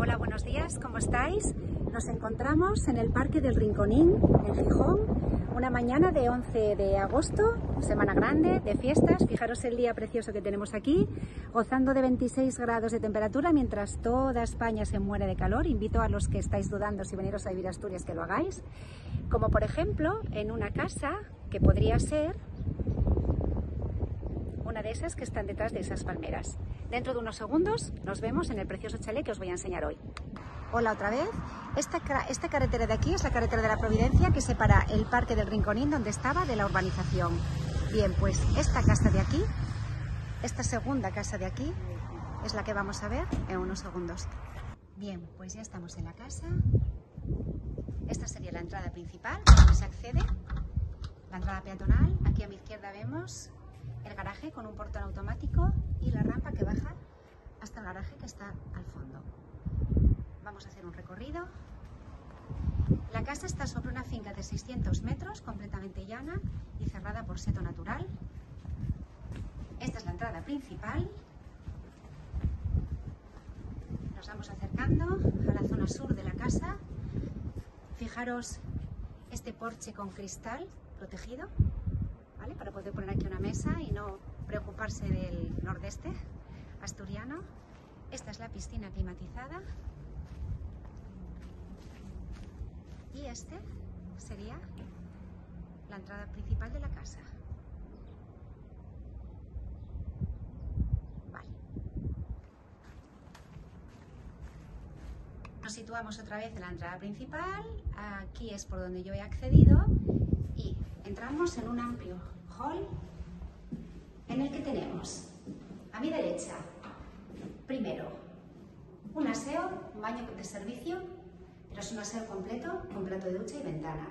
Hola, buenos días, ¿cómo estáis? Nos encontramos en el Parque del Rinconín, en Gijón, una mañana de 11 de agosto, semana grande, de fiestas. Fijaros el día precioso que tenemos aquí, gozando de 26 grados de temperatura mientras toda España se muere de calor. Invito a los que estáis dudando si veniros a vivir a Asturias que lo hagáis. Como por ejemplo en una casa que podría ser una de esas que están detrás de esas palmeras. Dentro de unos segundos nos vemos en el precioso chalet que os voy a enseñar hoy. Hola otra vez. Esta, esta carretera de aquí es la carretera de la Providencia que separa el Parque del Rinconín donde estaba de la urbanización. Bien, pues esta casa de aquí, esta segunda casa de aquí, es la que vamos a ver en unos segundos. Bien, pues ya estamos en la casa. Esta sería la entrada principal, donde se accede. La entrada peatonal. Aquí a mi izquierda vemos el garaje con un portón automático y la rampa que baja hasta el garaje que está al fondo. Vamos a hacer un recorrido. La casa está sobre una finca de 600 metros, completamente llana y cerrada por seto natural. Esta es la entrada principal. Nos vamos acercando a la zona sur de la casa. Fijaros este porche con cristal protegido para poder poner aquí una mesa y no preocuparse del nordeste asturiano. Esta es la piscina climatizada. Y este sería la entrada principal de la casa. Nos situamos otra vez en la entrada principal. Aquí es por donde yo he accedido y entramos en un amplio en el que tenemos a mi derecha, primero, un aseo, un baño de servicio, pero es un aseo completo con plato de ducha y ventana.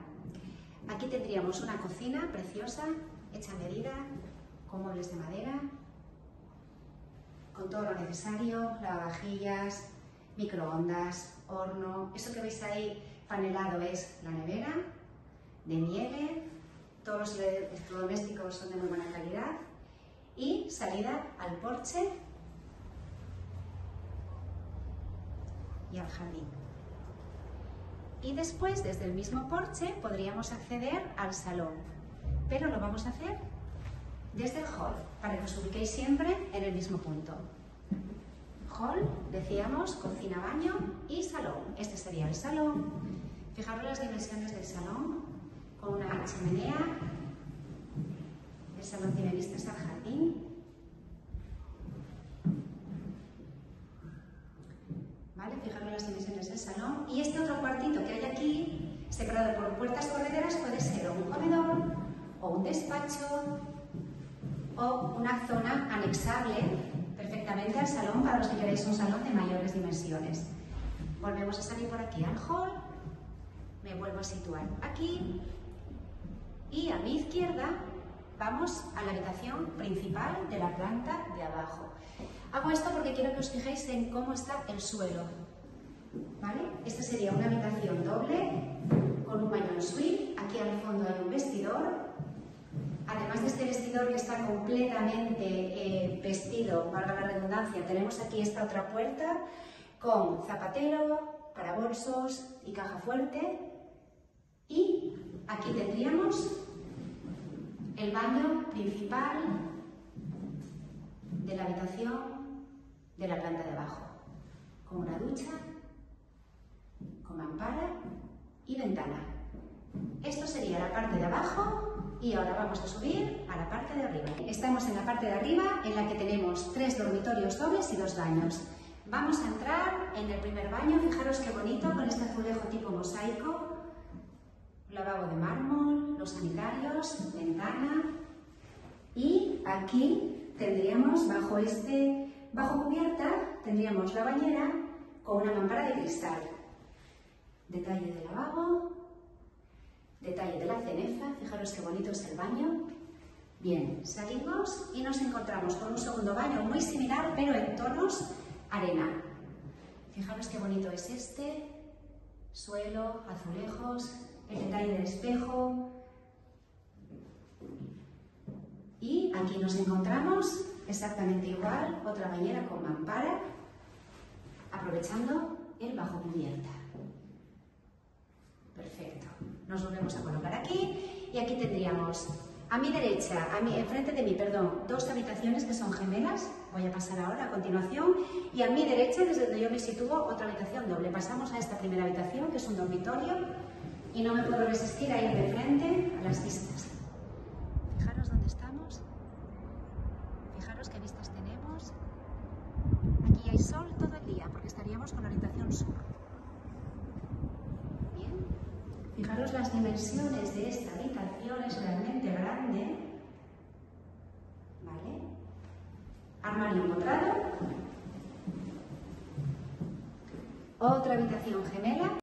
Aquí tendríamos una cocina preciosa, hecha a medida, con muebles de madera, con todo lo necesario, lavavajillas, microondas, horno. Eso que veis ahí panelado es la nevera de nieve, todos los electrodomésticos son de muy buena calidad y salida al porche y al jardín. Y después, desde el mismo porche, podríamos acceder al salón, pero lo vamos a hacer desde el hall, para que os ubiquéis siempre en el mismo punto. Hall, decíamos, cocina, baño y salón. Este sería el salón. Fijaros las dimensiones del salón, una chimenea. El salón tiene vistas al jardín. ¿Vale? Fijaros las dimensiones del salón. Y este otro cuartito que hay aquí, separado por puertas correderas, puede ser un comedor, o un despacho, o una zona anexable perfectamente al salón para los que queréis un salón de mayores dimensiones. Volvemos a salir por aquí al hall, me vuelvo a situar aquí y a mi izquierda vamos a la habitación principal de la planta de abajo. Hago esto porque quiero que os fijéis en cómo está el suelo. ¿Vale? Esta sería una habitación doble con un baño en suite. Aquí al fondo hay un vestidor. Además de este vestidor que está completamente eh, vestido, para la redundancia, tenemos aquí esta otra puerta con zapatero, para bolsos y caja fuerte. Y Aquí tendríamos el baño principal de la habitación de la planta de abajo, con una ducha, con mampara y ventana. Esto sería la parte de abajo y ahora vamos a subir a la parte de arriba. Estamos en la parte de arriba en la que tenemos tres dormitorios dobles y dos baños. Vamos a entrar en el primer baño, fijaros qué bonito con este azulejo tipo mosaico lavabo de mármol, los sanitarios, ventana y aquí tendríamos bajo este, bajo cubierta, tendríamos la bañera con una mampara de cristal. Detalle del lavabo, detalle de la cenefa, fijaros qué bonito es el baño. Bien, salimos y nos encontramos con un segundo baño muy similar, pero en tonos arena. Fijaros qué bonito es este, suelo, azulejos, el detalle del espejo. Y aquí nos encontramos exactamente igual, otra bañera con mampara, aprovechando el bajo cubierta. Perfecto. Nos volvemos a colocar aquí y aquí tendríamos a mi derecha, a mi, enfrente de mí, perdón, dos habitaciones que son gemelas. Voy a pasar ahora a continuación. Y a mi derecha, desde donde yo me sitúo, otra habitación doble. Pasamos a esta primera habitación, que es un dormitorio. Y no me puedo resistir a ir de frente a las vistas. Fijaros dónde estamos. Fijaros qué vistas tenemos. Aquí hay sol todo el día, porque estaríamos con la habitación sur. Fijaros las dimensiones de esta habitación, es realmente grande. ¿Vale? Armario empotrado. Otra habitación gemela.